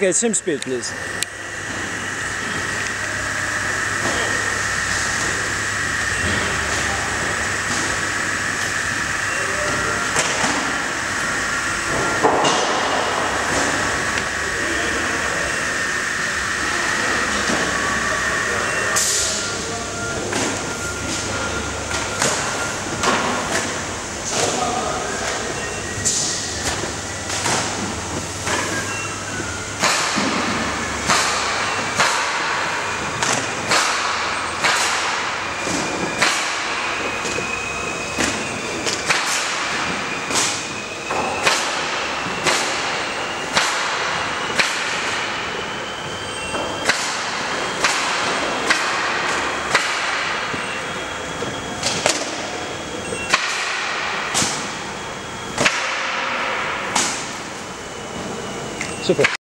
Okay, same speed, please. Super.